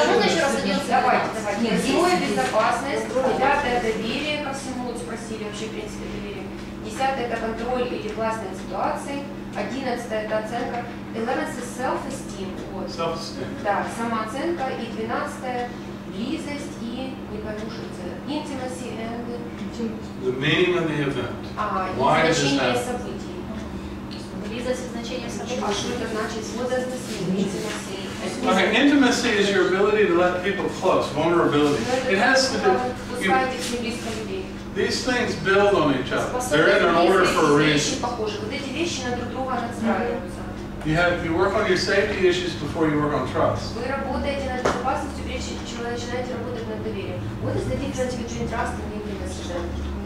А можно еще раз один Давайте, давайте. Восьмое – безопасность. Девятое – доверие ко всему. Вот спросили вообще, в принципе, доверие. Десятое – это контроль или власть над ситуацией. Одиннадцатое – это оценка. Eleventh – self-esteem. Вот. Self-esteem. Да, самооценка. И двенадцатое – близость и, не это, intimacy and... The meaning of the event. Ага, Why и значение happen? событий. Близость и значение А событий. что это значит? What does this mean? Intimacy. Okay, intimacy is your ability to let people close, vulnerability. It has to do. You, these things build on each other. They're in an order for a reason. You have you work on your safety issues before you work on trust. Вы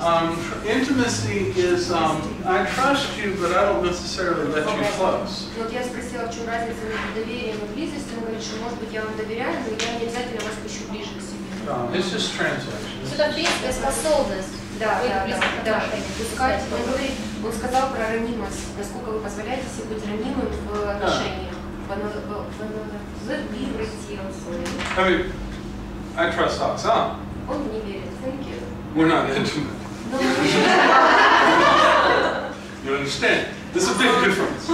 Um, intimacy is, um, I trust you, but I don't necessarily let you close. Вот я спросила, в чем разница между доверием и близостью. Он говорит, что, может быть, я вам доверяю, но я не обязательно вас пущу ближе к себе. Um, it's just translation. Это, в принципе, способность Да, да, да, да. Пускать, он говорит, он сказал про ранимость, насколько вы позволяете себе быть ранимым в отношениях. I mean, I trust Oksana. Он не верит. Thank you. We're not intimate. You understand? There's a big difference.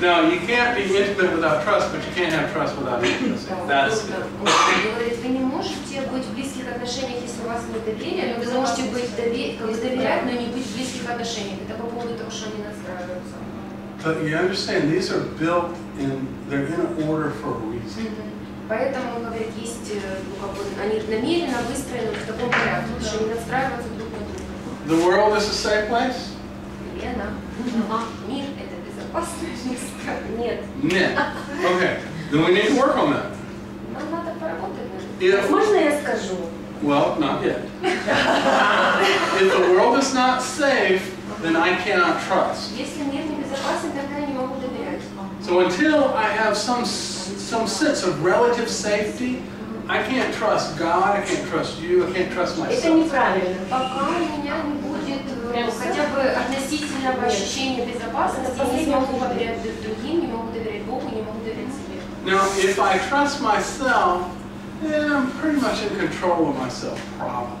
Now, you can't be intimate without trust, but you can't have trust without intimacy. That's говорит, вы не можете быть в близких отношениях, если у вас нет доверия, но вы можете быть бы доверять, но не быть в близких отношениях. Это по поводу того, что они настраиваются. But you understand, these are built in, they're in order for a reason. Поэтому, он говорит, есть, э, ну, как бы, они намеренно выстроены в таком порядке, что они настраиваются. The world is a safe place? Лена, а мир – это безопасное место? Нет. Нет. Okay, then we need to work on that. Нам надо поработать над этим. If, Можно я скажу? well, not yet. If the world is not safe, then I cannot trust. Если мир не безопасен, тогда я не могу доверять. So until I have some, s- some sense of relative safety, I can't trust God, I can't trust you, I can't trust Это myself. неправильно. Пока у меня не будет э, Прям хотя бы относительного ощущения безопасности, я не смогу доверять друг- другим, не могу доверять Богу, не могу доверять себе. Now, if I trust myself, then I'm pretty much in control of myself, probably.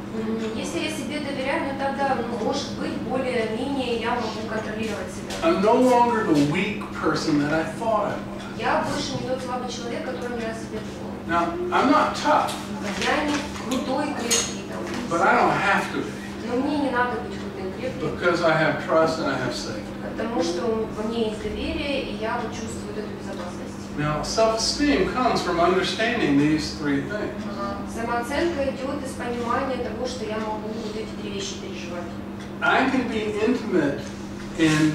Если я себе доверяю, ну тогда, ну, может быть, более-менее я могу контролировать себя. I'm no longer the weak person that I thought I was. Я больше не тот слабый человек, которым я себе думала. Now, I'm not tough, Я не крутой, крепкий там. but I don't have to be Но мне не надо быть крутым, крепким, because I have trust and I have safety. потому что во мне есть доверие, и я вот чувствую вот эту безопасность. Now, self-esteem comes from understanding these three things. Самооценка идет из понимания того, что я могу вот эти три вещи переживать. I can be intimate and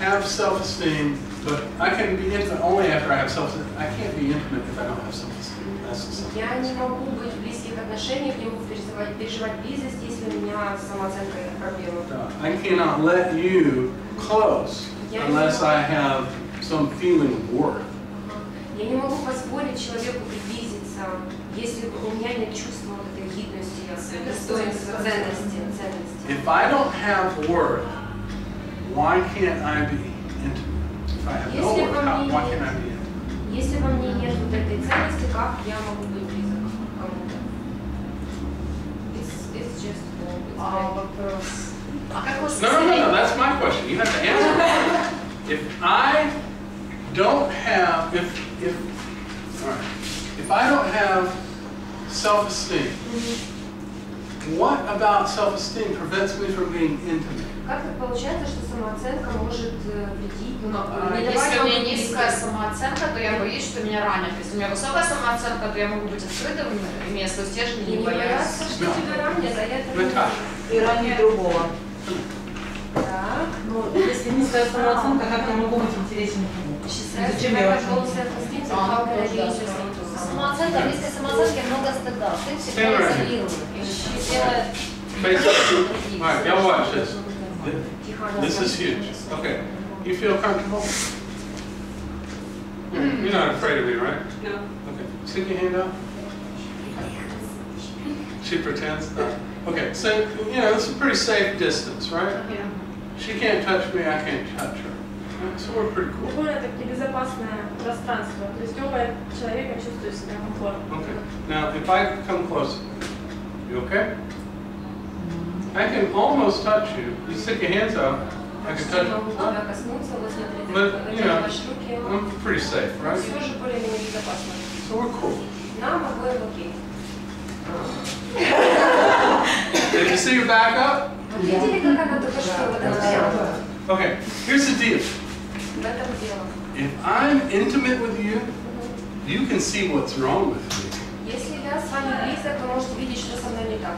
have self-esteem, but I can be intimate only after I have self-esteem. I can't be intimate if I don't have self-esteem. That's the simple. Я не могу быть в близких отношениях, не могу переживать, переживать близость, если у меня с самооценкой проблемы. Uh, I cannot let you close unless I have some feeling of worth. Я не могу позволить человеку приблизиться, если у меня нет чувства вот этой гидности, достоинства, ценности, ценности. If I don't have worth, why can't I be intimate? Если worth, во how, мне why нет- can't I be intimate? Если во мне нет вот этой ценности, как я могу быть близок к кому-то? It's, it's just wrong. It's А like- вопрос. А как вы No, no, no, no, that's my question. You have to answer. If I don't have, if, if, all right, if I don't have self-esteem, what about self-esteem prevents me from being intimate? Как так получается, что самооценка может э, вредить, ну, А, не Если у меня низкая самооценка, то я боюсь, что меня ранят. Если у меня высокая самооценка, то я могу быть открытым, имея свой стержень, И не не бояться, что тебя ранят, а я этого не Наташа. вижу. И ранить другого. Так. Ну, если низкая самооценка, как я могу быть интересен? Считаю, Зачем что я я да, someone? Самооценка, в низкой самооценке много стыда. Стыд всегда Stand right. изолирует. This is huge. Okay. You feel comfortable? Mm-hmm. You're not afraid of me, right? No. Okay. Stick your hand up. She pretends? Okay. So, you know, it's a pretty safe distance, right? Yeah. She can't touch me, I can't touch her. So we're pretty cool. Okay. Now, if I come closer, you okay? I can almost touch you. You stick your hands out. I can touch Могу you. тебя коснуться, вот смотри, But, ты you know, вытягиваешь руки. I'm pretty safe, right? Все же более-менее безопасно. So we're cool. Нам обоим окей. Did you see your back up? Вот видели, как она только что вот это сделала? Okay, here's the deal. В этом дело. If I'm intimate with you, you can see what's wrong with me. Если я с вами близок, вы можете видеть, что со мной не так.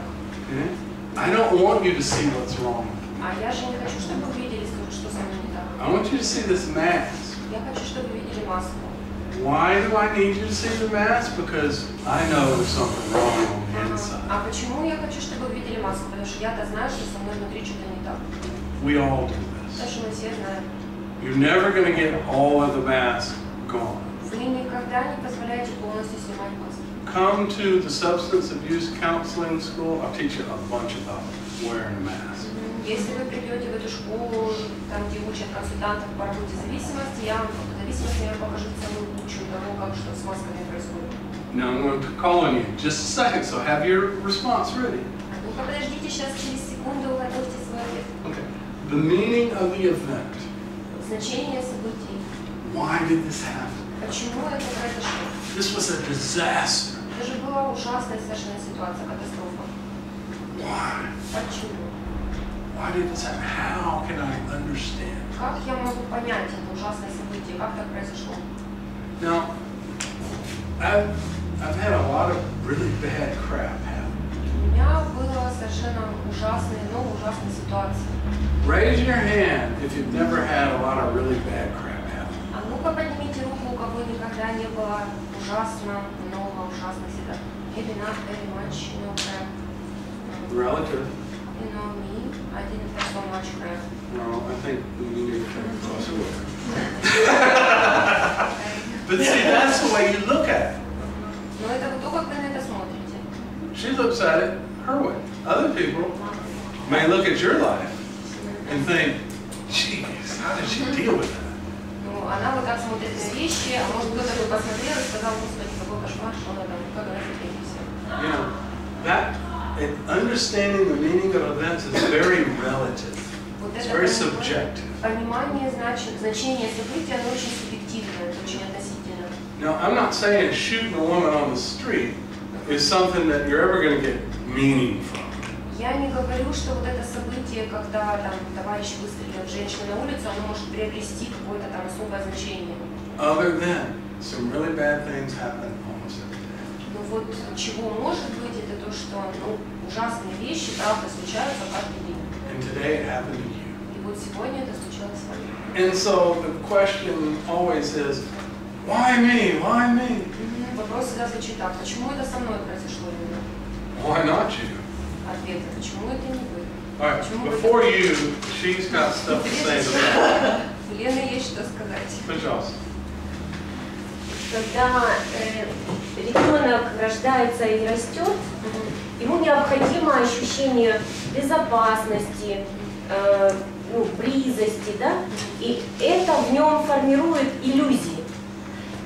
Okay? I don't want you to see what's wrong. А я же не хочу, чтобы вы видели, что со мной не так. I want you to see this mask. Я хочу, чтобы вы видели маску. Why do I need you to see the mask? Because I know there's something wrong on the Ага. inside. А почему я хочу, чтобы вы видели маску? Потому что я-то знаю, что со мной внутри что-то не так. We all do Потому this. что мы все знаем. You're never going to get all of the mask gone. Вы никогда не позволяете полностью снимать маску. Come to the substance abuse counseling school. I'll teach you a bunch about wearing a mask. Если вы придете в эту школу, там, где учат консультантов по работе зависимости, я вам по зависимости я вам покажу целую кучу того, как что с масками происходит. Now I'm going to call on you in just a second, so have your response ready. Ну-ка, подождите, сейчас через секунду готовьте свой ответ. Okay. The meaning of the event. Значение событий. Why did this happen? Почему это произошло? This was a disaster. Это же была ужасная совершенно ситуация, катастрофа. Why? Почему? Why did this happen? How can I understand? Как я могу понять это ужасное событие? Как так произошло? Now, I've, I've had a lot of really bad crap happen. У меня была совершенно ужасная, но ужасная ситуация. Raise your hand if you've never had a lot of really bad crap happen. А ну-ка поднимите руку, у кого никогда не было ужасно много ужасных ситуаций. Maybe not very much, you know, crap. Relative. You know me, I didn't have so much crap. No, I think we need to take a closer look. But see, that's the way you look at it. Но это вот то, как вы на это смотрите. She looks at it her way. Other people may look at your life and think, geez, how did she deal with that? Ну, она вот так смотрит на вещи, а может кто-то бы посмотрел и сказал, господи, какой кошмар, что она там, как она с этим все. You know, that and understanding the meaning of events is very relative. Вот It's это very понимание- subjective. Понимание значит, значения события, оно очень субъективное, это очень относительно. Now, I'm not saying shooting a woman on the street is something that you're ever going to get meaning from. Я не говорю, что вот это событие, когда там товарищ выстрелил женщину на улице, оно может приобрести какое-то там особое значение. Other than some really bad things happen almost every day. Но вот чего может быть, это то, что ну, ужасные вещи, правда, случаются каждый день. And today it happened to you. И вот сегодня это случилось с вами. And so the question always is, why me? Why me? Вопрос всегда звучит так, почему это со мной произошло именно? Why not you? Ответ, почему это не вы? Right, before you, she's got stuff to say to that. У Лены есть что сказать. Пожалуйста. Когда э, ребенок рождается и растет, ему необходимо ощущение безопасности, э, ну, близости, да, и это в нем формирует иллюзии.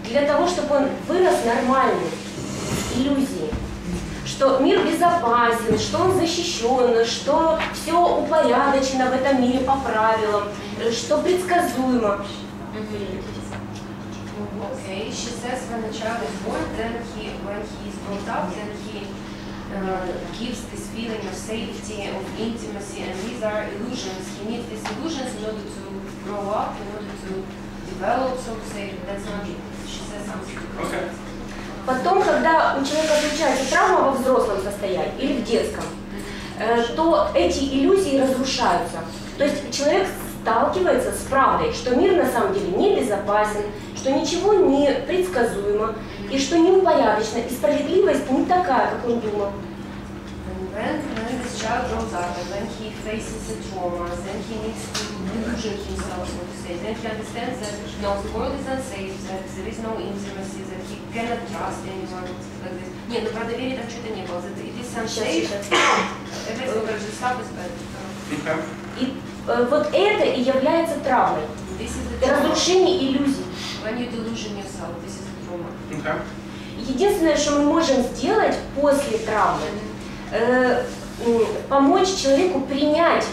Для того, чтобы он вырос нормальный, иллюзии, что мир безопасен, что он защищен, что все упорядочено в этом мире по правилам, э, что предсказуемо. Okay, she says when the child is born, then he, when he is brought up, then he uh, gives this feeling of safety, of intimacy, and these are illusions. He needs these illusions in order to grow up, in order to develop, so to say. That's not it. She says something. Okay. Потом, когда у человека случается травма во взрослом состоянии или в детском, э, то эти иллюзии разрушаются. То есть человек сталкивается с правдой, что мир на самом деле небезопасен, что ничего не предсказуемо, и что неупорядочно, и справедливость не такая, как он думал. And when, this child grows up when he faces the traumas, then he needs to illusion himself, so say. Then he understands that no, the world is unsafe, that there is no intimacy, that he cannot trust anyone like this. Нет, ну про доверие там что-то не было. That it is unsafe, everything that just stuff is bad. И э, вот это и является травмой. The разрушение иллюзий. When you delusion yourself, this is the trauma. Okay. Единственное, что мы можем сделать после травмы, э, помочь человеку принять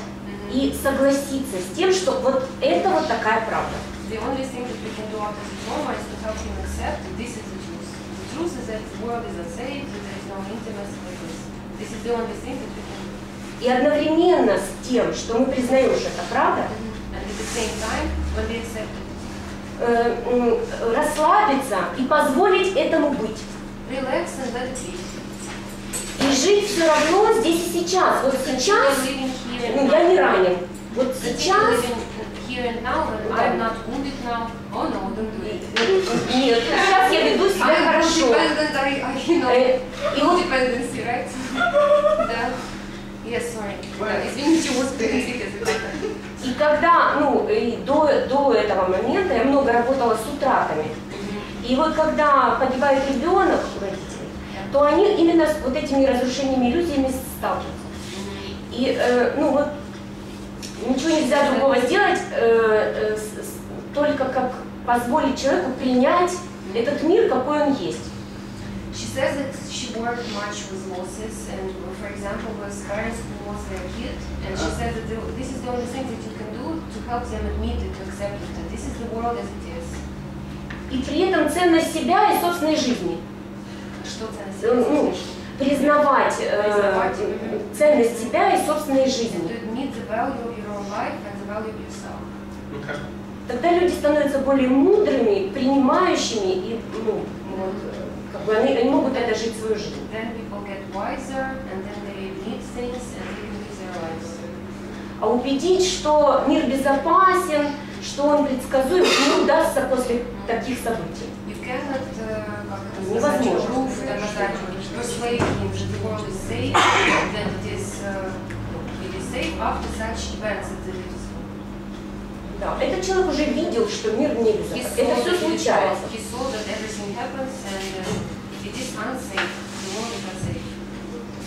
и согласиться с тем, что вот это вот такая правда. The only thing that we can do after the trauma is to help him accept that this is the truth. The truth is that the world is unsafe, that there is no intimacy like this. This is the only thing that we can do. И одновременно с тем, что мы признаем, что это правда, And at the same time, when we accept it, э, расслабиться и позволить этому быть. relax and let it be. И жить все равно здесь и сейчас. Вот сейчас, ну я не ранен. Вот сейчас. Oh нет, сейчас я веду себя хорошо. Э, И вот? Да. Yes, sorry. Извините, язык И когда, ну, и до, до этого момента я много работала с утратами. И вот когда погибает ребенок у родителей, то они именно с вот этими разрушениями, иллюзиями сталкиваются. И, э, ну вот, ничего нельзя другого сделать, э, э, с- с- только как позволить человеку принять этот мир, какой он есть. She says that she worked much with losses and, for example, with parents who lost their kid, and she says that the, this is the only thing that you can do to help them admit it, to accept it, that this is the world as it is. И при этом ценность себя и собственной жизни. Что Э, себя ну, признавать э, Признавать. ценность себя и собственной жизни. Okay. Тогда люди становятся более мудрыми, принимающими, и ну, вот, э, как бы они, они могут это жить свою жизнь. Wiser things. А убедить, что мир безопасен, что он предсказуем, не удастся после таких событий. You cannot, uh, Невозможно. сказать, prove, доказать, persuade him that the world is safe, that it is, uh, is safe after such events. Да, этот человек уже видел, что мир не безопасен. Это все случается. uh.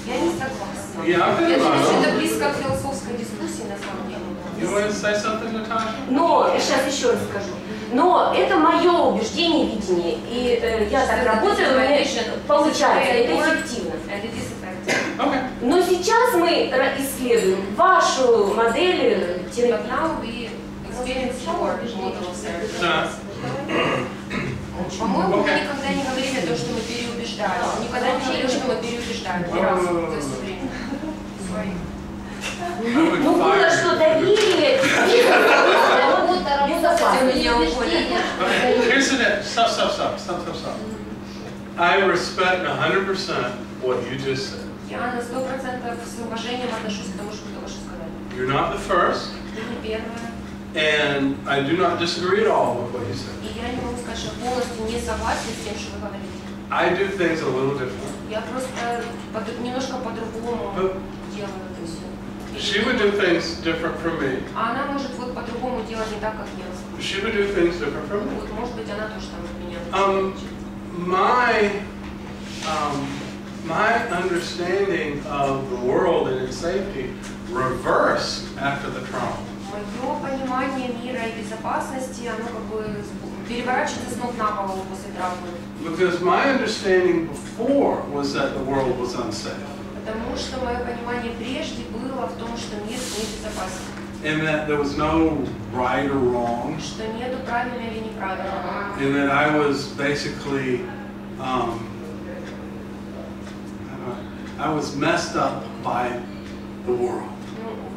Я не согласна. Я понимаю. думаю, что это близко к философской дискуссии на самом деле. You want to say something, Natasha? Но, сейчас еще раз скажу, но это мое убеждение, видение, и э, я так работаю, у меня получается, это эффективно. Но сейчас мы исследуем вашу модель э, терапии. По-моему, мы никогда не говорили то, что мы переубеждаем. Никогда не говорили, что мы переубеждаем. Ну было что доверие, here's the deal. Stop, stop, stop, stop, stop, stop. I respect 100% what you just said. Я на сто процентов с уважением отношусь к тому, что вы только что сказали. You're not the first, Ты не первая. and I do not disagree at all with what you said. И я не могу сказать, что полностью не согласна с тем, что вы говорите. I do things a little different. Я просто под- немножко по-другому But делаю это все. she would do things different from me. А она может вот по-другому делать не так, как я. She would do things different from me. Вот, может быть, она тоже там от меня. Um, my, um, my understanding of the world and its safety reversed after the trauma. Мое понимание мира и безопасности, оно как бы с- переворачивается с ног на голову после травмы. Because my understanding before was that the world was unsafe. Потому что мое понимание прежде было в том, что мир небезопасен. And that there was no right or wrong. Что нету правильно или неправильно. And that I was basically, um, I don't know, I was messed up by the world.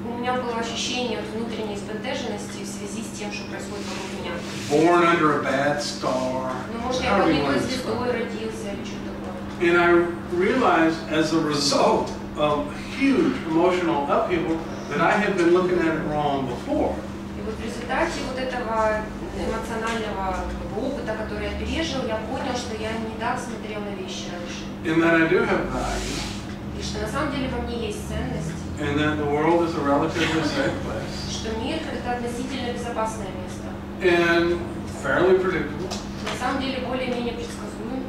Ну, у меня было ощущение вот внутренней спентеженности в связи с тем, что происходит вокруг меня. Born under a bad star. Ну, может, я however под you не той wanna describe it. звездой родился или что-то такое. And I realized as a result of huge emotional upheaval that I had been looking at it wrong before. И вот в результате вот этого эмоционального опыта, который я пережил, я понял, что я не так смотрел на вещи раньше. And that I do have value. И что на самом деле во мне есть ценность, And that the world is a relatively safe place. что мир это относительно безопасное место. And fairly predictable. На самом деле более-менее предсказуем.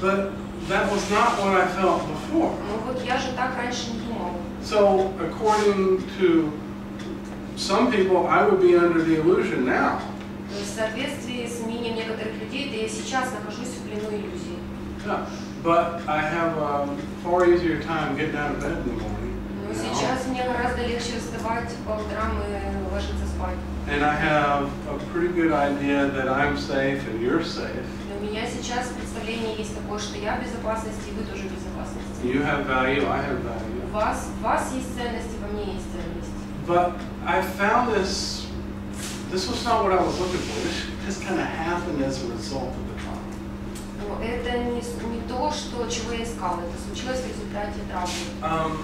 But that was not what I felt before. Ну вот я же так раньше не думал. So according to some people, I would be under the illusion now. То есть в соответствии с мнением некоторых людей, да я сейчас нахожусь в плену иллюзий. Yeah. But I have a far easier time getting out of bed in the morning. Сейчас мне гораздо легче вставать по утрам и ложиться спать. And I have a pretty good idea that I'm safe and you're safe. У меня сейчас представление есть такое, что я в безопасности, и вы тоже в безопасности. You have value, I have У value. вас, у вас есть ценности, во мне есть ценность. But I found this, this was not what I was looking for. This just kind of happened as a result of the trauma. Но это не, не то, что, чего я искала, это случилось в результате травмы. Um,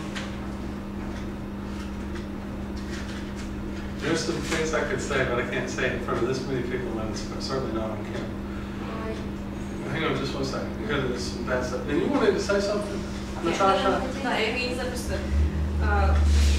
there's some things I could say, but I can't say in front of this many people, and certainly not on camera. Hang on just one second, because there's some bad stuff. And you wanted to say something, Natasha? Да, я не записываю. А,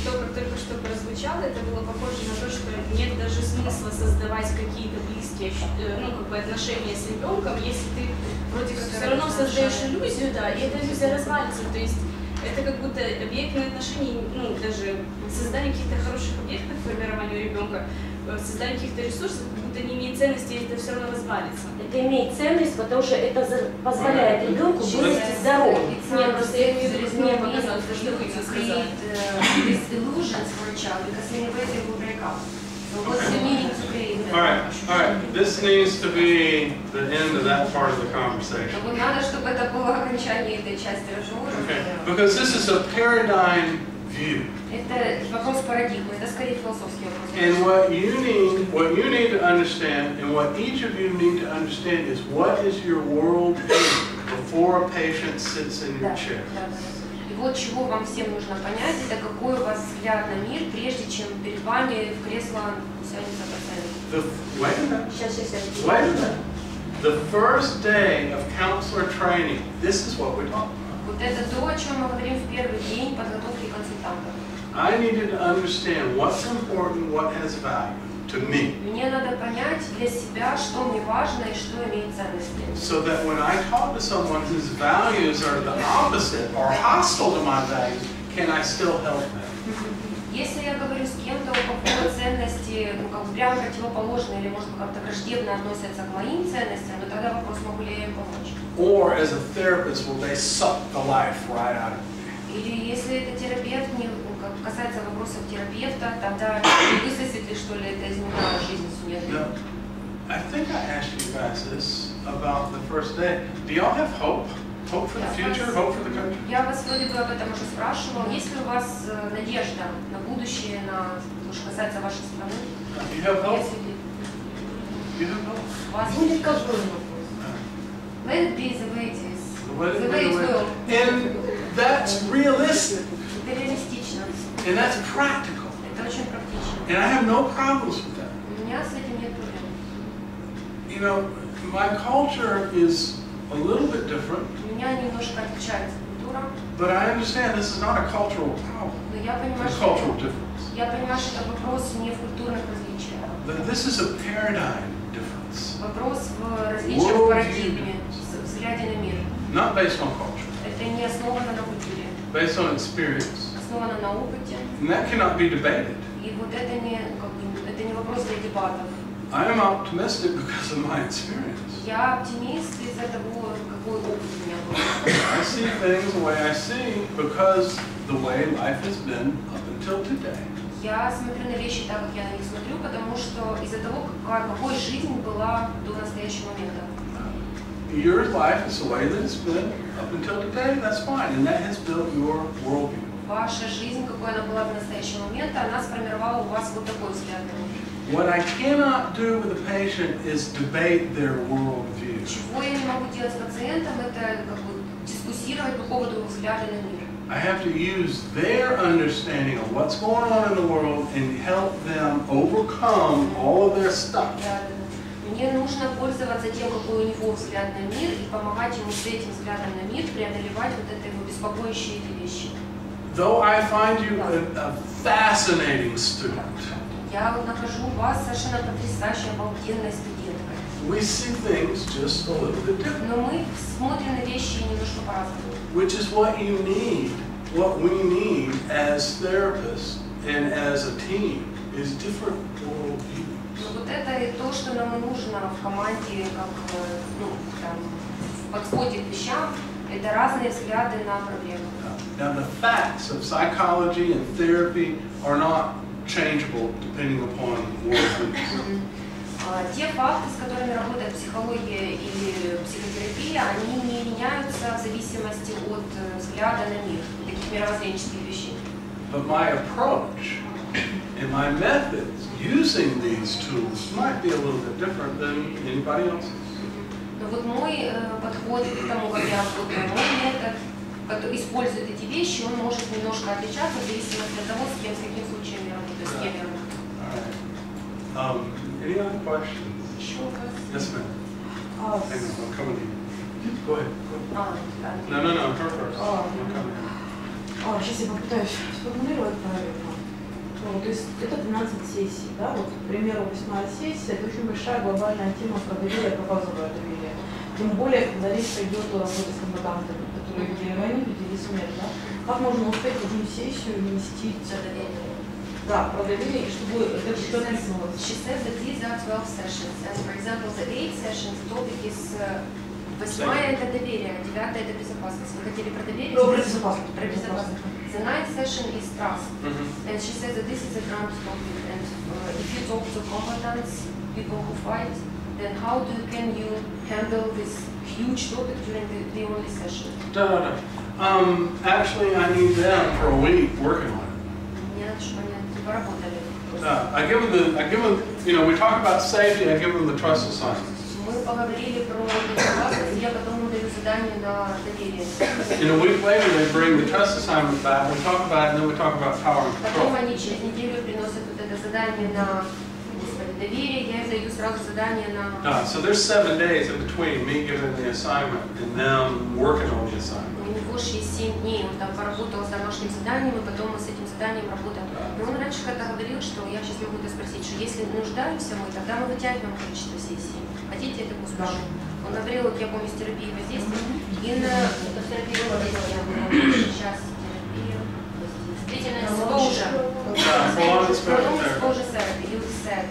То, как только что прозвучало, это было похоже на то, что нет даже смысла создавать какие-то близкие э, ну, как бы отношения с ребенком, если ты вроде как все равно создаешь иллюзию, да, и эта иллюзия развалится. То есть это как будто объектные отношения, ну, даже создание каких-то хороших объектов формирования ребенка, э, создание каких-то ресурсов, как будто не имеет ценности, и это все равно развалится. Это имеет ценность, потому что это позволяет ребенку вырасти здоровым. Нет, просто я виду, мне показалось, то, что вы сказали. uh, illusions for a child, because they will break up. So what's the meaning to Alright, alright. This needs to be the end of that part of the conversation. Okay. Because this is a paradigm view. And what you need, what you need to understand, and what each of you need to understand is what is your world view before a patient sits in your chair. Вот чего вам всем нужно понять, это какой у вас взгляд на мир, прежде чем перед вами в кресло сядется пациент. The, wait a minute, Сейчас, сейчас. The first day of counselor training, this is what we're talking about. Вот это то, о чем мы говорим в первый день подготовки консультантов. I needed to understand what's important, what has value to me, Мне надо понять для себя, что мне важно и что имеет ценность. so that when I talk to someone whose values are the opposite or hostile to my values, can I still help them? Если я говорю с кем-то, у кого ценности ну, как бы прямо противоположные или, может быть, как-то враждебно относятся к моим ценностям, но тогда вопрос, могу ли я им помочь. Or as a therapist, will they suck the life right out of me? Или если это терапевт, не, ну, касается вопросов терапевта, тогда высосет ли, что ли, это из меня жизнь судебную. I think I asked you guys this about the first day. Do y'all have hope? Hope for the Я future? вас- Hope for the country? Я вас вроде бы об этом уже спрашивала. Есть ли у вас э, надежда на будущее, на то, что касается вашей страны? You have hope? You have hope? у вас Будет какой вопрос? Let it be the way it is. The way it will. And that's realistic. Это реалистично. And that's practical. Это очень практично. And I have no problems with that. У меня с этим нет проблем. You know, my culture is a little bit different, У меня немножко отличается культура, but I understand this is not a cultural problem. но я понимаю, It's a что cultural difference. я понимаю, что это вопрос не в культурных различиях. But This is a paradigm difference, Вопрос в различиях в Worldview парадигме, в взгляде на мир. not based on culture, Это не основано на культуре, based on experience. Основано на опыте. And that cannot be debated. И вот это не, как бы, это не вопрос для дебатов. I am optimistic because of my experience. Я оптимист из-за того, какой опыт у меня был. I see things the way I see because the way life has been up until today. Я смотрю на вещи так, как я на них смотрю, потому что из-за того, какая, какой жизнь была до настоящего момента. Your life is the way that it's been up until today, that's fine, and that has built your worldview. Ваша жизнь, какой она была до настоящего момента, она сформировала у вас вот такой взгляд на мир. What I cannot do with a patient is debate their worldview. Чего я не могу делать с пациентом, это как бы дискуссировать по поводу его взгляда на мир. I have to use their understanding of what's going on in the world and help them overcome all of their stuff. Мне нужно пользоваться тем, какой у него взгляд на мир, и помогать ему с этим взглядом на мир преодолевать вот это его беспокоящие эти вещи. Though I find you a, a fascinating student, Я вот нахожу вас совершенно потрясающей, обалденной студенткой. we see things just a little bit different, Но мы смотрим на вещи немножко по-разному. which is what you need, what we need as therapists and as a team is different worldviews. Ну, вот это и то, что нам и нужно в команде, как э, ну, там, в подходе к вещам, это разные взгляды на проблему. Now, the facts of psychology and therapy are not changeable depending upon worldviews. А, Те факты, с которыми работает психология или психотерапия, они не меняются в зависимости от э, взгляда на мир, таких мировоззренческих вещей. But my approach and my methods using these tools might be a little bit different than anybody else's. Но вот мой э, подход к тому, как я работаю, мой метод, который использует эти вещи, он может немножко отличаться в зависимости от того, с кем, с каким случаем я работаю, с кем я работаю. Um, any other questions? У вас? Yes, ma'am. А, Hang on, I'm coming to you. Go ahead. Go ahead. А, да. No, no, no, her first. Oh. I'm coming а, сейчас я попытаюсь сформулировать правильно. Ну, то есть это 12 сессий, да? Вот, к примеру, восьмая сессия, это очень большая глобальная тема про доверие, про базовое доверие. Тем более, когда речь пойдет о работе с комбатантами, видели смерть, да? Как можно успеть в одну сессию вместить да, и чтобы это She все says, описывалось? she says that these are 12 sessions, and for example, the 8 sessions topic is uh, восьмая это доверие, девятая это безопасность. Вы хотели про доверие? Про безопасность. Про безопасность. The ninth session is trust, Mhm. and she says that this is a ground topic, and uh, if you talk to combatants, people who fight, then how do can you handle this huge topic during the, the only session? Da, da, da. Um, actually, I need them for a week working on it. Нет, что они поработали. Uh, I give them the, I give them, you know, we talk about safety, I give them the trust assignment. Мы поговорили про безопасность, я потом им даю задание на доверие. And a week later, they bring the trust assignment back, we talk about it, and then we talk about power and Потом control. они через неделю приносят вот это задание на господи, Доверие, я даю сразу задание на... Uh, so there's seven days in between me giving the assignment and them working on the assignment. У него 6-7 дней, он там поработал с домашним заданием, и потом мы с этим заданием работаем. Но он раньше когда говорил, что я сейчас могу это спросить, что если нуждаемся мы, тогда мы вытягиваем количество сессий. Хотите, я это успешу? Он говорил, вот я помню, с терапией воздействия, и на это терапия воздействия. Сейчас терапия воздействия. Длительное exposure. Prolonged exposure Prolonged therapy. exposure therapy, you said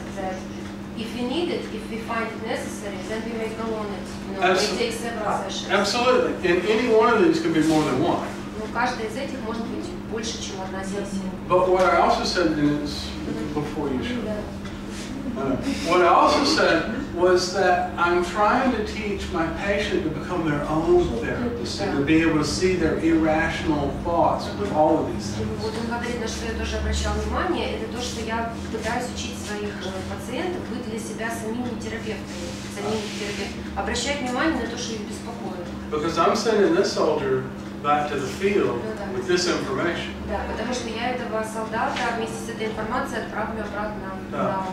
we need it, if we find it necessary, then we may prolong it. You know, we Absol- take several sessions. Absolutely, and any one of these can be more than one. Ну, каждая из этих может быть больше, чем одна сессия. But what I also said, and it's before you should. Uh, What I also said was that I'm trying to teach my patient to become their own therapist and to be able to see their irrational thoughts with all of these things. Вот он говорит, на что я тоже обращал внимание, это то, что я пытаюсь учить своих э, пациентов быть для себя самими терапевтами, самими терапевтами, обращать внимание на то, что их беспокоит. Because I'm sending this soldier back to the field with this information. Да, потому что я этого солдата вместе с этой информацией отправлю обратно на.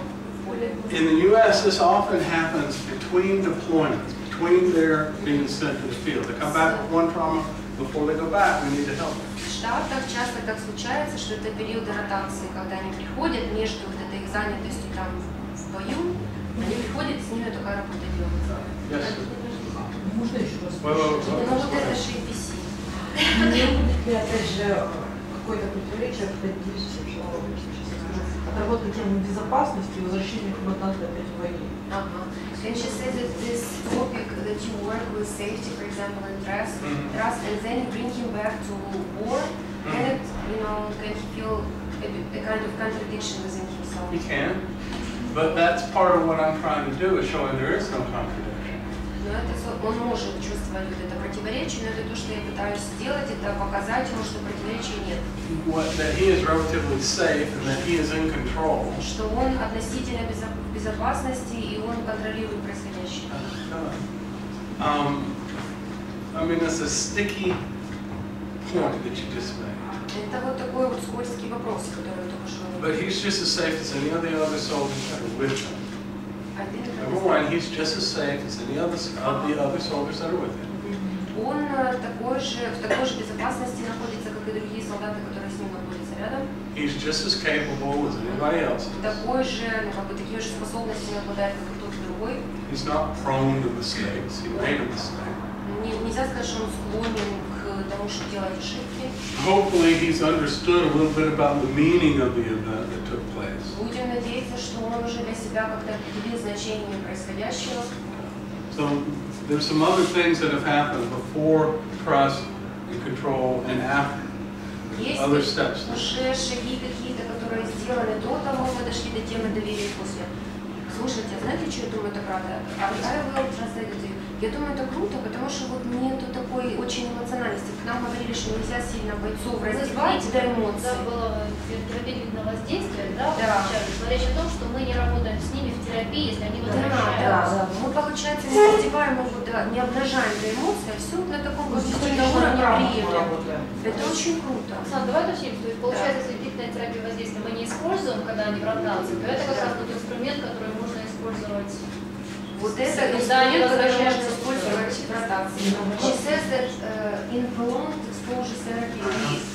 In the U.S., this often happens between deployments, between their being sent to the field. They come back with one trauma, before they go back, we need to help them. В Штатах часто так случается, что это периоды ротации, когда они приходят между вот этой их занятостью там в бою, они приходят, и с ними такая работа делается. Yes. Можно еще раз? Well, well, well, Ну вот это же APC. Не будет ли, опять же, какое-то противоречие, опять сейчас скажу, отработка темы безопасности и возвращение комбатанта опять в войну? Ага. Then she says that this topic that you work with safety, for example, and trust, Mhm. trust, and then you bring him back to war, can it, you know, can he feel a, bit- a kind of contradiction within himself? You can, but that's part of what I'm trying to do, is showing there is no contradiction. Но это он может чувствовать вот это противоречие, но это то, что я пытаюсь сделать, это показать ему, что противоречия нет, What, that he is relatively safe and that he is in control. что он относительно безо- безопасности и он контролирует происходящее. Um, I mean, it's a sticky point that you just made. Это вот такой вот скользкий вопрос, который я только что But he's just as safe as any other are with him. Number one, he's just as safe as any other of the other soldiers that are with him. Он э, такой же, в такой же безопасности находится, как и другие солдаты, которые с ним находятся рядом. He's just as capable as anybody else. Такой же, ну, как бы такими же способностями обладает, как и тот другой. He's not prone to mistakes. He made a mistake. Не- нельзя сказать, что он склонен к делать ошибки. Hopefully, he's understood a little bit about the meaning of the event that took place. Будем надеяться, что он уже для себя как-то определил значение происходящего. So there's some other things that have happened before trust and control and after. Есть Other steps. уже шаги какие-то, которые сделаны до того, мы дошли до темы доверия после. Слушайте, а знаете, что я думаю, это правда? I will translate it. Я думаю, это круто, потому что вот нету такой очень эмоциональности. К нам говорили, что нельзя сильно бойцов раздевать до эмоций. Да, было терапевтичное воздействие, да, Да. речь о том, что мы не работаем с ними в терапии, если они Да, возвращаются. да. Мы, получается, не раздеваем его, да, не обнажаем до эмоций, а все на таком позитивном уровне приемлем. Это очень круто. Оксана, давай уточним, то есть получается, если длительная терапия воздействия мы не используем, когда они в ротации, то это как раз тот инструмент, который можно использовать. Вот это Да, инструмент, который можно использовать в ротации. Prolonged exposure therapy is.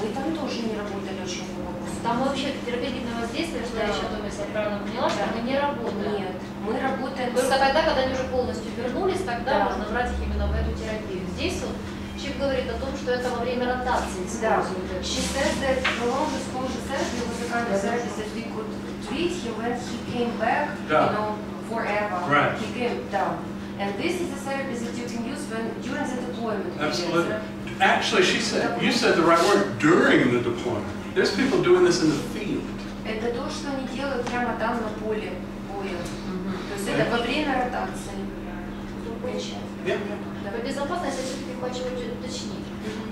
Мы там тоже не работали очень глубоко. Там вообще терапевтичное воздействие, что Да. речь о том, если я правильно поняла, что Да. мы не работаем. Нет, мы работаем Только тогда, когда они уже полностью вернулись, тогда Да. можно брать их именно в эту терапию. Здесь вот Чип говорит о том, что это во время ротации Да. используют. это. She says that prolonged exposure therapy was the kind of therapy that we could treat him when he came back, Да. you know, forever. Right. Came down. And this is the therapy that you can use when during the deployment. Absolutely. Actually, she said, you said the right word, during the deployment. There's people doing this in the field. Это то, что они делают прямо там на поле боя. То есть это во время ротации. Yeah. По безопасности я все-таки хочу уточнить.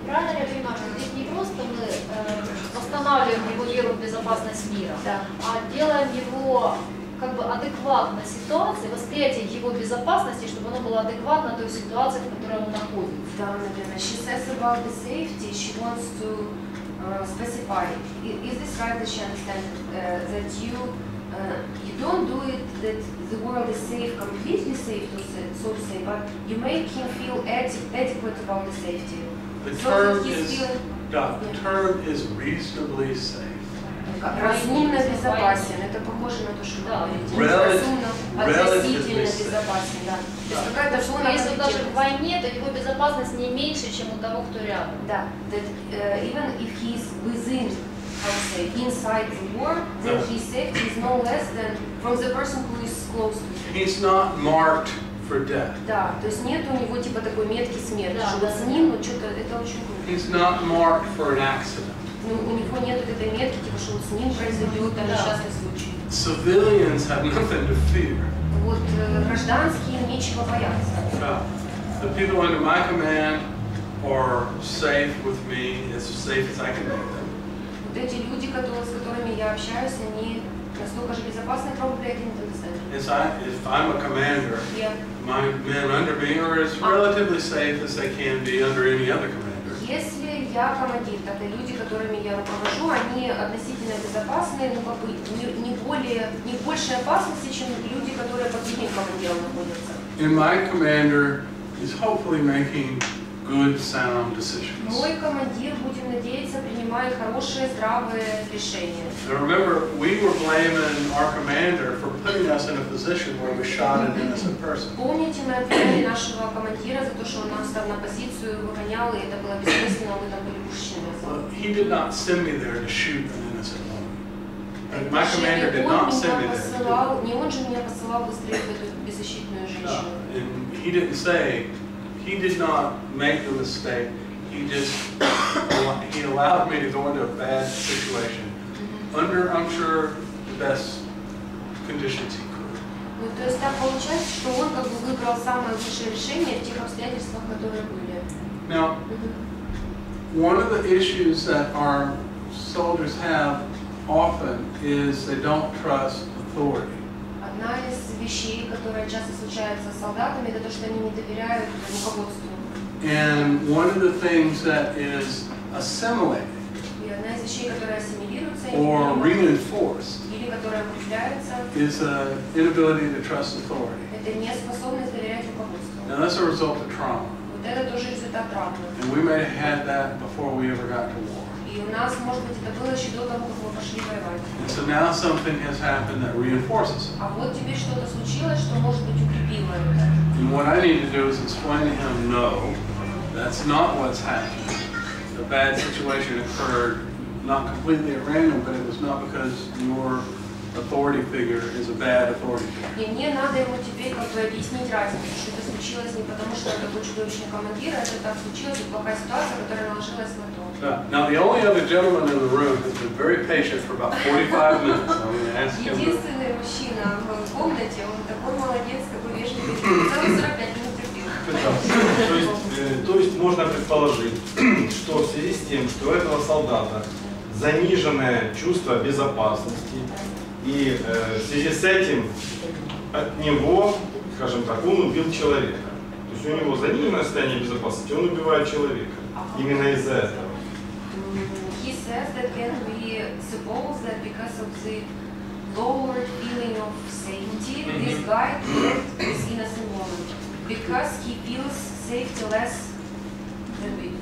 Правильно я понимаю, что здесь не просто мы э, восстанавливаем его веру в безопасность мира, Да. а делаем его как бы адекватно ситуации, восприятие его безопасности, чтобы оно было адекватно той ситуации, в которой он находится. Да, наверное. She says about the safety, she wants to uh, specify. Is this right that she understands uh, that you uh, you don't do it that the world is safe, completely safe to say, so to say, but you make him feel ade- adequate about the safety. The So term is, feeling Doc, the term is reasonably safe. Как разумно безопасен. Это похоже на то, что вы Да. говорите. Rel- Разумно, относительно безопасен, да. То есть какая-то зона если даже в войне, то его безопасность не меньше, чем у того, кто рядом. Да, that uh, even if he's within, how to say, inside the war, then his safety is no less than from the person who is close to him. He's not marked for death. Да, то есть нет у него типа такой метки смерти, Да, что да, вот с ним вот что-то, это очень круто. He's not marked for an accident. Ну, у него нет этой метки, типа, что вот с ним произойдет там несчастный случай. Civilians have nothing to fear. Вот э, гражданские нечего бояться. Uh, The people under my command are safe with me, as safe as I can make them. Вот эти люди, которые, с которыми я общаюсь, они настолько же безопасны, probably I didn't understand. As I, if I'm a commander, Я my men under me are as relatively safe as they can be under any other commander. Если я командир, тогда люди, которыми я руковожу, они относительно безопасны, ну как бы не, не более, не большей опасности, чем люди, которые под другим командиром находятся. And my commander is hopefully making good, sound decisions. Мой командир, будем надеяться, принимает хорошие, здравые решения. Now remember, we were blaming our commander for putting us in a position where we shot an innocent person. Помните, мы обвиняли нашего командира за то, что он нас там на позицию выгонял, и это было бессмысленно, мы там были пущены. Well, he did not send me there to shoot an innocent woman. And my Это же commander не did он not send me меня there. to do that. посылал, не он же меня посылал выстрелить в эту беззащитную No, женщину. And he didn't say, he did not make the mistake. He just, he allowed me to go into a bad situation under, I'm sure, the best conditions he could. Ну, то есть так получается, что он как бы выбрал самое лучшее решение в тех обстоятельствах, которые были. Now, one of the issues that our soldiers have often is they don't trust authority. Одна из вещей, которая часто случается с солдатами, это то, что они не доверяют руководству. And one of the things that is assimilated И одна из вещей, которая ассимилируется или, or принимается, reinforced или которая укрепляется, is an inability to trust authority. это неспособность доверять руководству. Now, that's a result of trauma. Вот это тоже результат травмы. And we may have had that before we ever got to war. И у нас, может быть, это было еще до того, как мы пошли воевать. So now something has happened that reinforces it. А вот теперь что-то случилось, что, может быть, укрепило это. And what I need to do is explain to him, no, That's not what's happening. The bad situation occurred not completely at random, but it was not because your authority figure is a bad authority figure. И мне надо ему теперь как бы объяснить разницу, что это случилось не потому, что он такой чудовищный командир, а это так случилось, это плохая ситуация, которая наложилась на то. Now, the only other gentleman in the room has been very patient for about 45 minutes. I'm going to ask him. Единственный мужчина в комнате, он такой молодец, такой вежливый, целых 45 минут терпел. То есть, э, то есть можно предположить, что в связи с тем, что у этого солдата заниженное чувство безопасности, и э, в связи с этим от него, скажем так, он убил человека. То есть у него заниженное состояние безопасности, он убивает человека. Именно из-за этого. suppose that because of the lowered feeling of safety, this guy killed this innocent woman. Because he feels safety less than we do.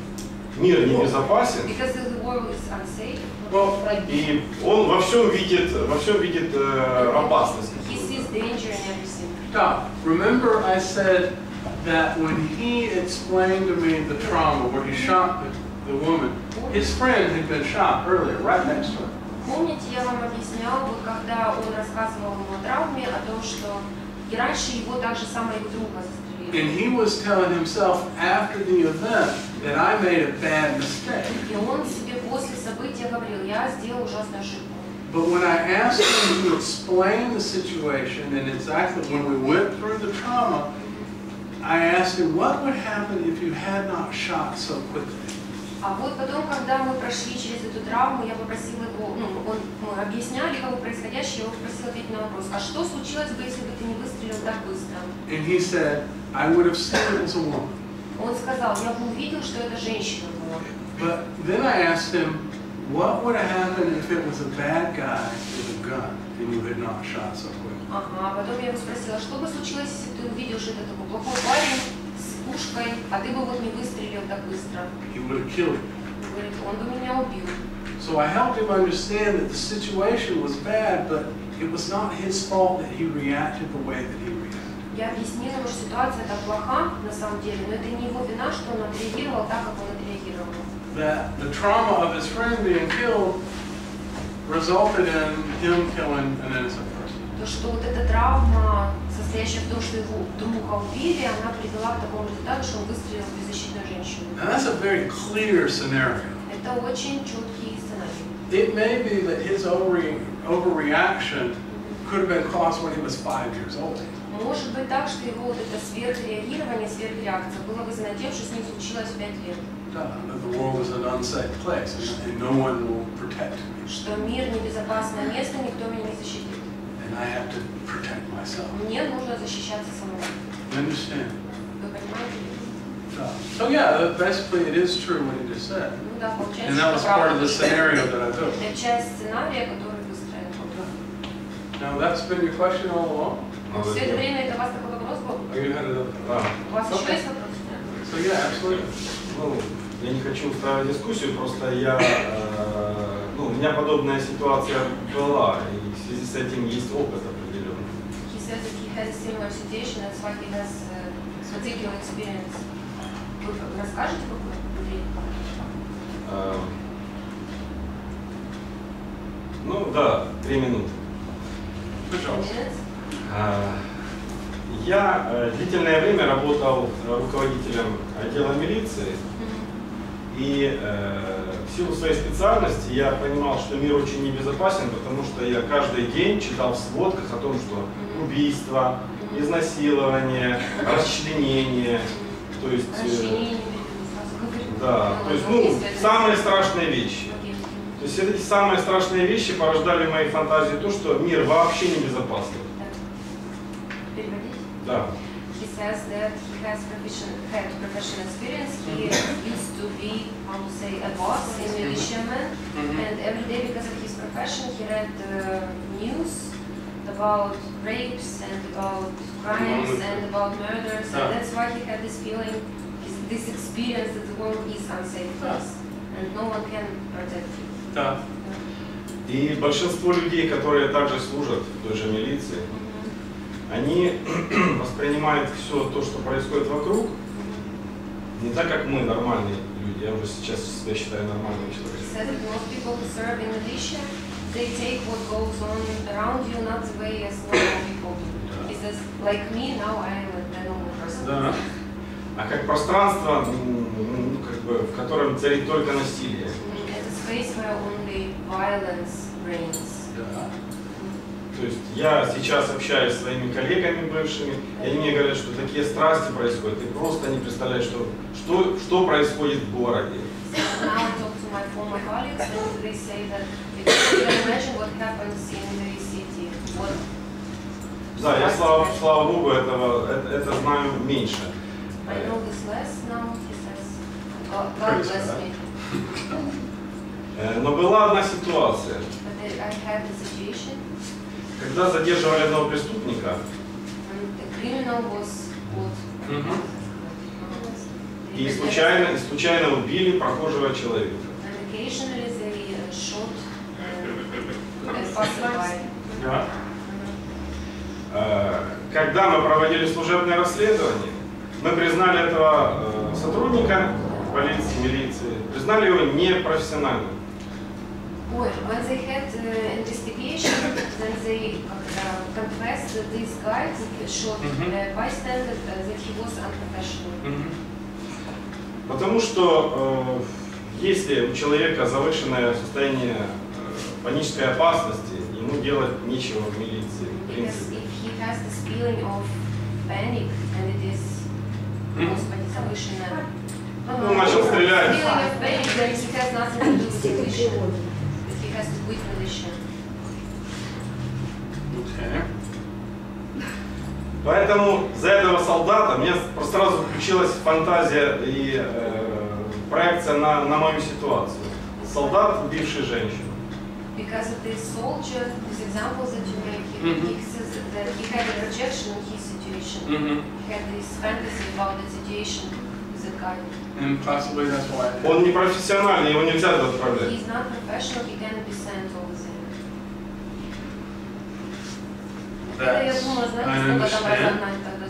Мир небезопасен, Because the world is unsafe. Well, и он во всем видит, во всем видит э, опасность. He sees danger in everything. Stop. Remember I said that when he explained to me the trauma where he shot the, the woman, his friend had been shot earlier, right next to him. Помните, я вам объяснял, вот когда он рассказывал ему о травме, о том, что и раньше его также самого его друга And he was telling himself after the event that I made a bad mistake. И он себе после события говорил, я сделал ужасную ошибку. But when I asked him to explain the situation and exactly when we went through the trauma, I asked him what would happen if you had not shot so quickly. А вот потом, когда мы прошли через эту травму, я попросила его, ну, он, мы объясняли его происходящее, я его попросила ответить на вопрос, а что случилось бы, если бы ты не выстрелил так быстро? And he said, I would have seen it was a woman. Он сказал, я бы увидел, что это женщина была. But then I asked him, what would have happened if it was a bad guy with a gun and you had not shot so quickly? Ага, а потом я его спросила, что бы случилось, если ты увидел, что это такой плохой парень пушкой, а ты бы вот не выстрелил так быстро? He would have killed. Он говорит, он бы меня убил. So I helped him understand that the situation was bad, but it was not his fault that he reacted the way that he reacted. Я объяснила что ситуация так плоха, на самом деле, но это не его вина, что он отреагировал так, как он отреагировал. That the trauma of his friend being killed resulted in him killing an innocent person. То, что вот эта травма, состоящая в том, что его друга убили, она привела к такому результату, что он выстрелил в беззащитную женщину. That's a very clear scenario. Это очень четкий сценарий. It may be that his over- overreaction could have been caused when he was five years old. Может быть так, что его вот это сверхреагирование, сверхреакция было вызвано тем, что с ним случилось в 5 лет. That the world is an unsafe place and, and no one will protect me. Что мир небезопасное место, никто меня не защитит. And I have to protect myself. Мне нужно защищаться самому. You understand? Вы понимаете? Uh, so yeah, that- basically it is true what he just said. Ну да, получается, And that was что part of правда. the scenario that I built. Это часть сценария, который выстроен. Now that's been your question all along? Все это время это у вас такой вопрос был? Or you had another? А, У вас еще Okay. есть вопросы? So yeah, absolutely. Ну, я не хочу устраивать дискуссию, просто я, э, ну, у меня подобная ситуация была, и в связи с этим есть опыт определенный. He says that he has a similar situation, that's why he has uh, particular experience. Вы расскажете какой Андрей? Э, Ну да, три минуты. Пожалуйста. Э, Я э, длительное время работал руководителем отдела милиции, и э, в силу своей специальности я понимал, что мир очень небезопасен, потому что я каждый день читал в сводках о том, что убийство, изнасилование, расчленение, то есть, э, Расчленение, да, то есть, Ну, самые страшные вещи. То есть эти самые страшные вещи порождали в моей фантазии то, что мир вообще не безопасный. Так. Переводить? Да. Says that he has profession, had professional experience. He used to be, how to say, a boss in militiamen. And every day, because of his profession, he read the news about rapes and about crimes and about murders. Ah. And that's why he had this feeling, this, this experience that the world is unsafe place. And no one can protect you. Да. И большинство людей, которые также служат в той же милиции, они воспринимают все то, что происходит вокруг, Не так, как мы, нормальные люди. Я уже сейчас себя считаю нормальным человеком. said that most people who serve in militia, they take what goes on around you, not the way as normal people do. He says, like me, now I am a normal person. Да. А как пространство, ну, как бы, в котором царит только насилие. It's a space where only violence reigns. То есть я сейчас общаюсь с своими коллегами бывшими, и они мне говорят, что такие страсти происходят. Ты просто не представляешь, что, что, что происходит в городе. Да, я, слава, слава Богу, этого, это, это знаю меньше. Э, Но была одна ситуация, But I I had the situation когда задерживали одного преступника. Мгм. и случайно, и случайно убили прохожего человека. A passerby. Да. Э, Когда мы проводили служебное расследование, мы признали этого э, сотрудника полиции, милиции, признали его непрофессиональным. Ой, when they had uh, investigation, then they uh, confessed that this guy shot Mhm. uh, bystander uh, that he was unprofessional. Мгм. Потому что э, если у человека завышенное состояние э, панической опасности, ему делать нечего в милиции, в принципе. panic. Ну, начал стрелять. Поэтому за этого солдата мне просто сразу включилась фантазия и э, проекция на, на мою ситуацию. Солдат, убивший женщину. Because of this soldier, these examples that you make, he, Mhm. he says that he had a projection on his situation. Мгм. He had this fantasy about the situation with the guy. And possibly that's why. Он не профессиональный, его нельзя отправлять. He's not professional, he cannot be sent over Это я думала, знаете, сколько там разогнать тогда?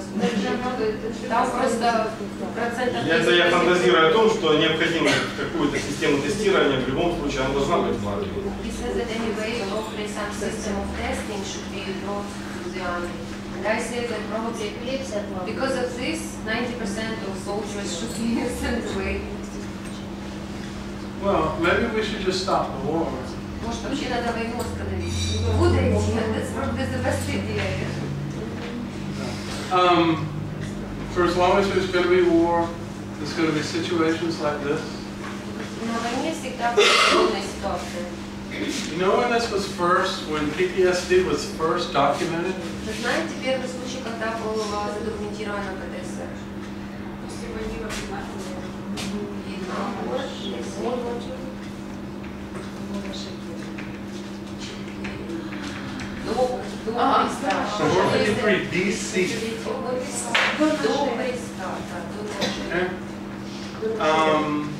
Там просто процентов Это я 30 фантазирую о том, что необходимо какую-то систему тестирования, в любом случае она должна быть в армии. He says that anyway, hopefully some system of testing should be brought to the army. And I say that probably Эпилепсия от мамы. because of this, 90% of soldiers should be sent away. Well, maybe we should just stop the war. Может, вообще надо войну остановить. Куда идти? That's probably the best idea. Um, for as long as there's going to be war, there's going to be situations like this. На войне всегда будет трудная ситуация. You know when this was first, when PTSD was first documented? Вы знаете первый случай, когда был а, задокументировано ПТСР? После войны во Вьетнаме. До, до Ага. Христа. 453 BC. До Христа, да, до нашей. Okay. Um,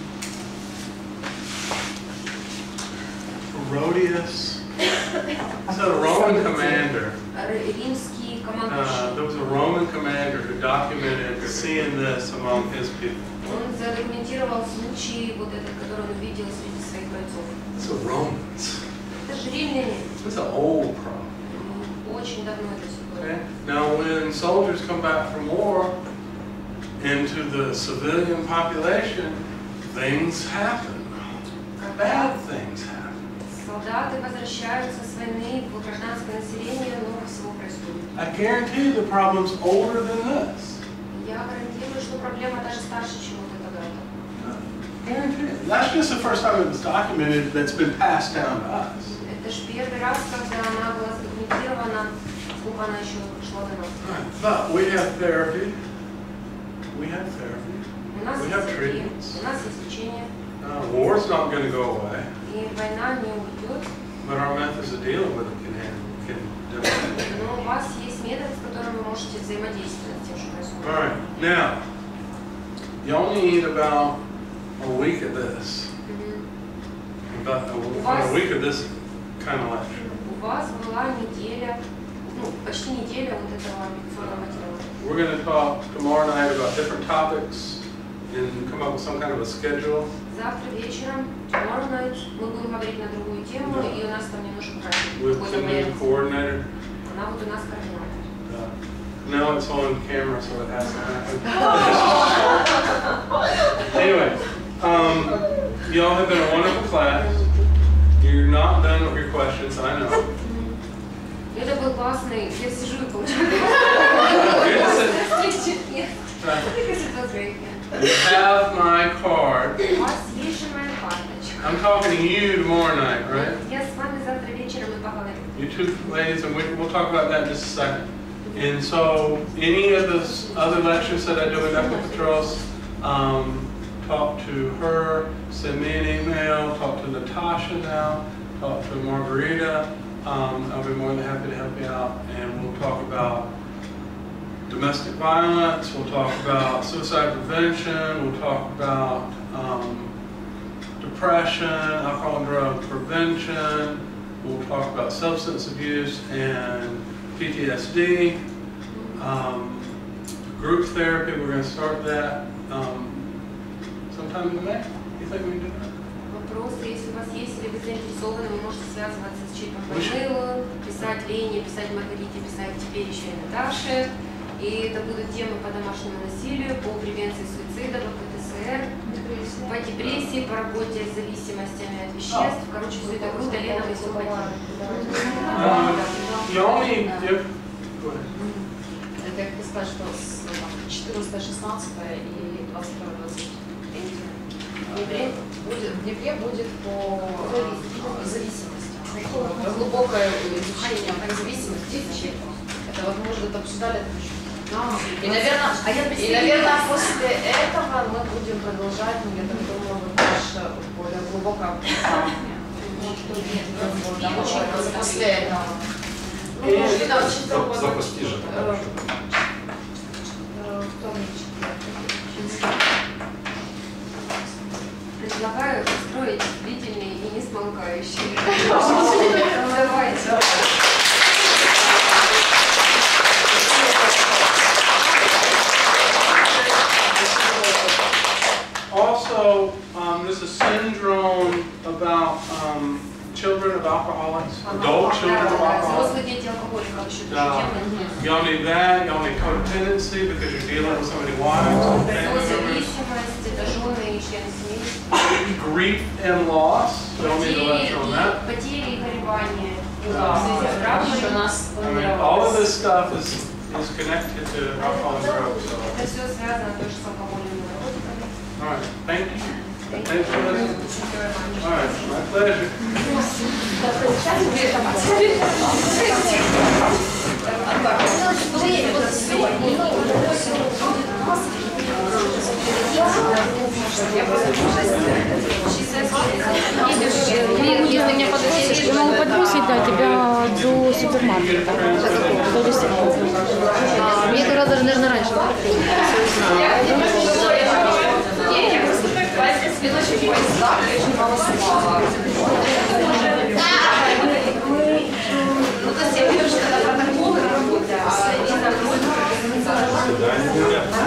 Herodias. So a Roman commander. Р- Римский Uh, командующий. there was a Roman commander who documented seeing this among his people. Он задокументировал случай, вот этот, который он увидел среди своих бойцов. It's the Romans. Это же римляне. It's an old problem. М, Очень давно это все было. Okay. Now, when soldiers come back from war into the civilian population, things happen. Когда Bad things happen. солдаты возвращаются с войны в гражданское население, много всего происходит. I guarantee you the problem's older than this. Я гарантирую, что проблема даже старше, чем вот эта гата. Guarantee it. That's just the first time it was documented that's been passed down to us. Это же первый раз, когда она была задокументирована, сколько она еще шла до нас. But we have therapy. We have therapy. У нас We have treatments. у нас есть лечение, Uh, war's not going to go away, и война не уйдет, but our methods of dealing with it can, have- can develop. но у вас есть метод, с которым вы можете взаимодействовать с тем, что происходит. All right, now, you only need about a week of this. Мгм. About a, a week of this kind of lecture. У вас была неделя, ну, почти неделя вот этого лекционного материала. We're going to talk tomorrow night about different topics and come up with some kind of a schedule. Завтра вечером, tomorrow night, мы будем говорить на другую тему, Да. и у нас там немножко праздник. with Какой-то the new появится. coordinator. Она вот у нас координатор. Uh, Now it's on camera, so it has to happen. Anyway, um, y'all have been questions, I know. Это был классный, я сижу и получаю. You're just- Нет, uh, because it was great, yeah. You have my card. У вас есть же моя карточка. I'm talking to you tomorrow night, right? Я с вами завтра вечером и поговорю. You two ladies, and we, we'll talk about that in just a second. And so, any of the s- other lectures that I do with Echo Petros, um, talk to her, send me an email, talk to Natasha now, talk to Margarita. Um, I'll be more than happy to help you out, and we'll talk about domestic violence, we'll talk about suicide prevention, we'll talk about, um, depression, alcohol and drug prevention, we'll talk about substance abuse and PTSD. Um, group therapy, we're gonna start that, um, sometime in May. You think we can do that? Вопросы, если у вас есть, или вы заинтересованы, вы можете связываться с Чипом имейлу, писать Лене, писать Маргарите, писать теперь еще и Наташе. И это будут темы по домашнему насилию, по превенции суицида, по ПТСР, по депрессии, по работе с зависимостями от веществ. Короче, все это круто, Лена, мы все хотим. Это я хотела сказать, что с там, 14, 16 и 22, 23. В ноябре? Будет, в Днепре будет по э, зависимости. Это глубокое изучение зависимости. Это вот мы уже обсуждали это еще. И, наверное, А я и, наверное, после этого мы будем продолжать, ну, я так думаю, вот наше более глубокое может, после этого. Ну, да, очень За, долго. за Предлагаю устроить длительный и не смолкающий. Давайте. Also, um, there's a syndrome about, um, children of alcoholics, adult children of alcoholics. Взрослые дети алкоголиков еще тоже Да. тема интересная. Y'all need that, y'all need codependency because you're dealing with so many wives and family members. Созависимость, это жены и члены семьи. Grief and loss, we don't need a Потери lecture on и, that. потери и горевания. Да, В связи с травмой. еще нас I mean, all of this stuff is, is connected to alcohol and drugs, so. Это все связано тоже с алкоголем и наркотиками. All right, thank you. Thank Thanks for listening. you. All right, my pleasure. Если мне подвесишь, Я могу подбросить, да, тебя до супермаркета. До ресепта. Мне как раз даже, наверное, раньше. Ну, то есть я вижу, что это протоколы работы, а именно Свидание.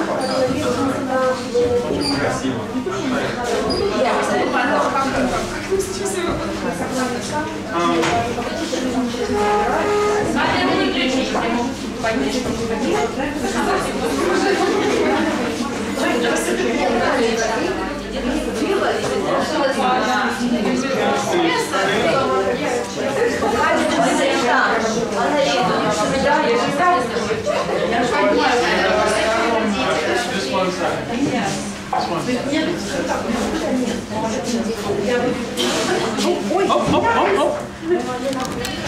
Um, Just Oh, oh, oh, oh.